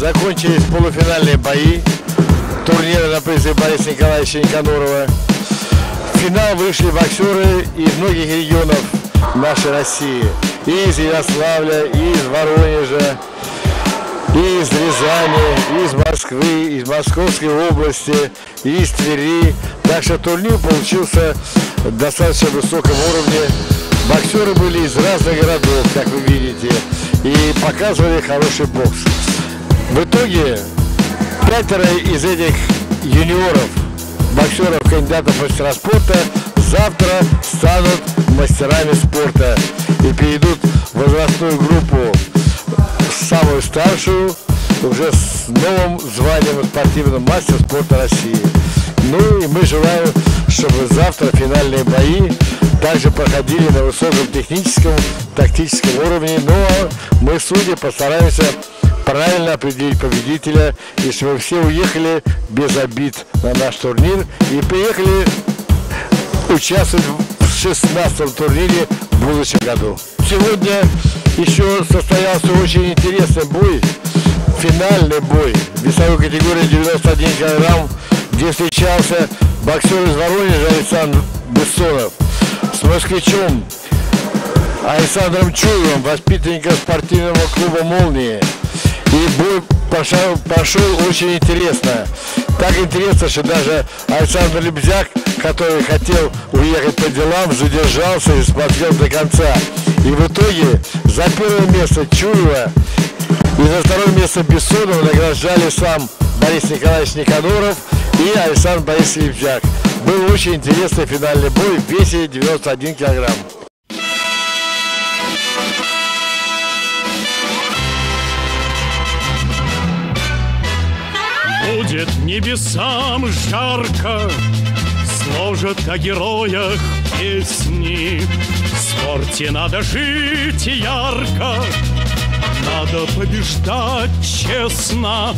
закончились полуфинальные бои турнира на призы Бориса Николаевича Никанорова. В финал вышли боксеры из многих регионов нашей России. И из Ярославля, и из Воронежа, и из Рязани, и из Москвы, из Московской области, и из Твери. Так что турнир получился достаточно высоком уровне. Боксеры были из разных городов, как вы видите, и показывали хороший бокс. В итоге пятеро из этих юниоров, боксеров, кандидатов в мастера спорта завтра станут мастерами спорта и перейдут в возрастную группу самую старшую, уже с новым званием спортивного мастер спорта России. Ну и мы желаем, чтобы завтра финальные бои также проходили на высоком техническом, тактическом уровне. Но ну, а мы, судьи, постараемся правильно определить победителя, если мы все уехали без обид на наш турнир и приехали участвовать в 16 турнире в будущем году. Сегодня еще состоялся очень интересный бой, финальный бой весовой категории 91 килограмм, где встречался боксер из Воронежа Александр Бессонов с москвичом Александром Чуевым, воспитанником спортивного клуба «Молния». И бой пошел, пошел очень интересно. Так интересно, что даже Александр Лебзяк, который хотел уехать по делам, задержался и смотрел до конца. И в итоге за первое место Чуева и за второе место Бессонова награждали сам Борис Николаевич Никаноров и Александр Борисович Лебзяк. Был очень интересный финальный бой в весе 91 килограмм. Будет небесам жарко, Сложат о героях песни. В спорте надо жить ярко, Надо побеждать честно,